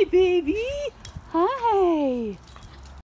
Hi, baby.